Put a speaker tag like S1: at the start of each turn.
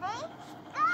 S1: ready? Go!